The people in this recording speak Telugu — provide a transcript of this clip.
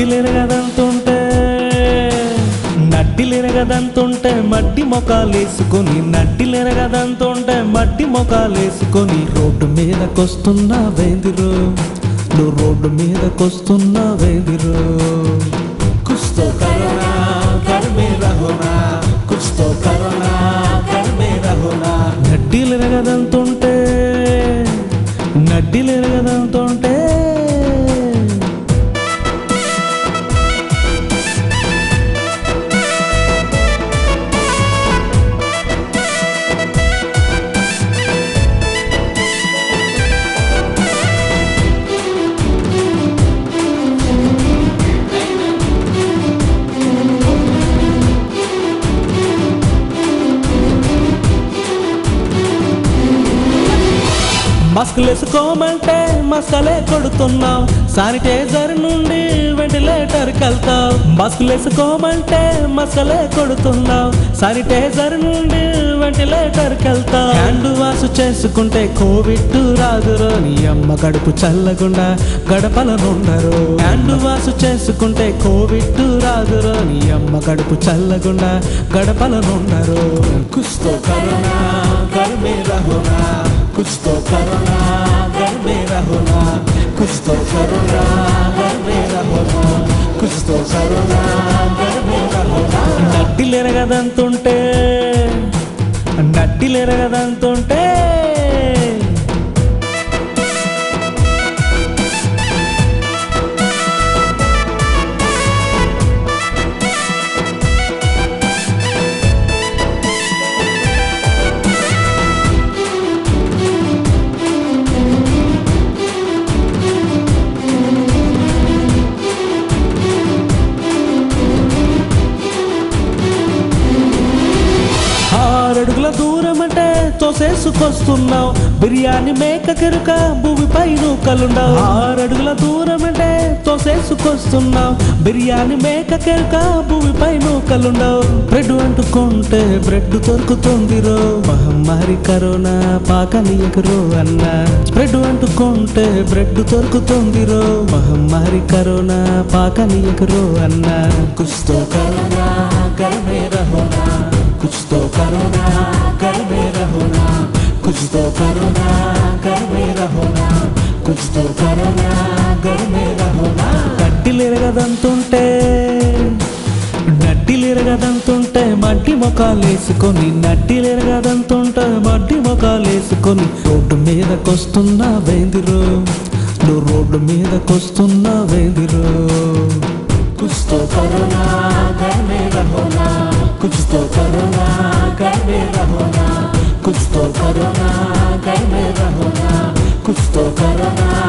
నడ్డిలెనగదంతుంటే నడ్డిలెనగదంతుంటే మట్టి మొఖాలేసుకొని నడ్డిలెనగదంతుంటే మట్టి మొఖాలేసుకొని రోడ్డు మీదకొస్తున్నా వేదిరు నువ్వు రోడ్డు మీదకొస్తున్నా వేదిరు. కుస్తో కరోనా కర్మే రహోనా నడ్డిలెరగదంతుంటే మాస్కులు వేసుకోమంటే మసాలే కొడుతున్నాం శానిటైజర్ నుండి వెంటిలేటర్ కలుతావు మాస్కులు వేసుకోమంటే మసాలే కొడుతున్నావు. శానిటైజర్ నుండి వెంటిలేటర్ కలుతావు హ్యాండ్ వాష్ చేసుకుంటే కోవిడ్ రాదురో నీ అమ్మ గడుపు చల్లకుండా గడపల నుండరు. హ్యాండ్ వాష్ చేసుకుంటే కోవిడ్ రాదురో నీ అమ్మ గడుపు చల్లకుండా గడపల నుండరు. కుస్తో కరోనా కర్మే రహోనా कुछ तो करो ना घर में रहो ना कुछ तो करो ना घर में रहो ना कुछ तो करो ना घर में रहो ना నడ్డిలెరగదంతుంటే నడ్డిలెరగదంతుంటే ఆరడుగుల దూరం అంటే తోసేసుకొస్తున్నావు. బిర్యానీ మేక కెరుక భూమిపై నూకలుండవు ఆరడుగుల దూరం అంటే తోసేసుకొస్తున్నావు. బిర్యానీ మేక కెరుక భూమిపై నూకలుండవు బ్రెడ్ అంటుకుంటే బ్రెడ్ దొరుకుతుందిరో మహమ్మారి కరోనా పాకనీయకరో అన్న. బ్రెడ్ అంటుకుంటే బ్రెడ్ దొరుకుతుందిరో మహమ్మారి కరోనా పాకనీయకరో అన్న. కుస్తో కరోనా కరమే రహోనా. कुछ तो करो ना कर में रहो ना कुछ तो करो ना कर में रहो ना कुछ तो करो ना कर में रहो ना నడ్డిలిరగదంతుంటే నడ్డిలిరగదంతుంటే మడ్డి మొకాలేసుకొని నడ్డిలిరగదంతుంటే మడ్డి మొకాలేసుకొని రోడ్డు మీదకొస్తున్నా వేందిరు నువ్వు రోడ్డు మీదకొస్తున్నా వేందిరు कुछ तो कुछ तो करो ना, घर में रहो ना। कुछ तो करो ना, घर में रहो ना। कुछ तो करो ना।